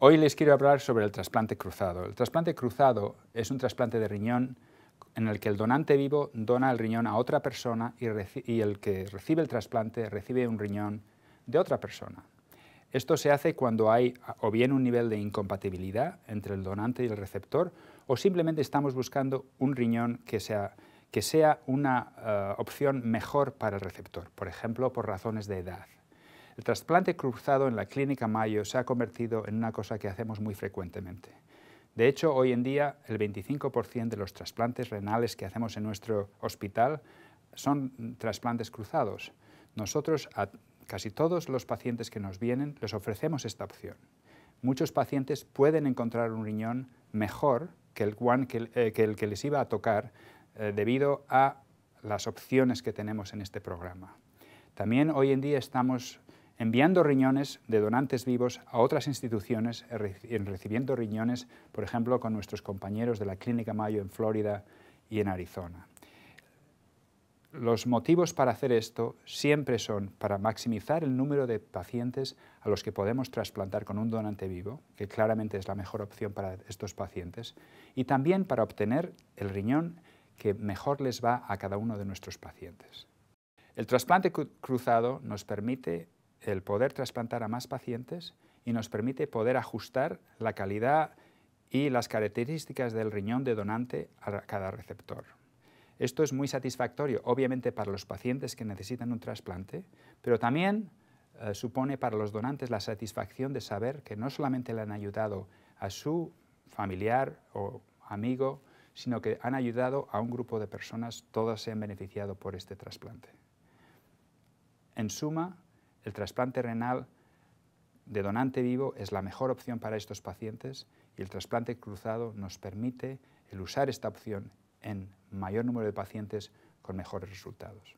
Hoy les quiero hablar sobre el trasplante cruzado. El trasplante cruzado es un trasplante de riñón en el que el donante vivo dona el riñón a otra persona y, el que recibe el trasplante recibe un riñón de otra persona. Esto se hace cuando hay o bien un nivel de incompatibilidad entre el donante y el receptor o simplemente estamos buscando un riñón que sea, que sea una eh, opción mejor para el receptor, por ejemplo, por razones de edad. El trasplante cruzado en la clínica Mayo se ha convertido en una cosa que hacemos muy frecuentemente. De hecho, hoy en día el 25% de los trasplantes renales que hacemos en nuestro hospital son trasplantes cruzados. Nosotros a casi todos los pacientes que nos vienen les ofrecemos esta opción. Muchos pacientes pueden encontrar un riñón mejor que el, que, eh, que les iba a tocar eh, debido a las opciones que tenemos en este programa. También hoy en día estamos enviando riñones de donantes vivos a otras instituciones, recibiendo riñones, por ejemplo, con nuestros compañeros de la Clínica Mayo en Florida y en Arizona. Los motivos para hacer esto siempre son para maximizar el número de pacientes a los que podemos trasplantar con un donante vivo, que claramente es la mejor opción para estos pacientes, y también para obtener el riñón que mejor les va a cada uno de nuestros pacientes. El trasplante cruzado nos permite el poder trasplantar a más pacientes y nos permite poder ajustar la calidad y las características del riñón de donante a cada receptor. Esto es muy satisfactorio, obviamente, para los pacientes que necesitan un trasplante, pero también eh, supone para los donantes la satisfacción de saber que no solamente le han ayudado a su familiar o amigo, sino que han ayudado a un grupo de personas, todas se han beneficiado por este trasplante. En suma, el trasplante renal de donante vivo es la mejor opción para estos pacientes y el trasplante cruzado nos permite el usar esta opción en mayor número de pacientes con mejores resultados.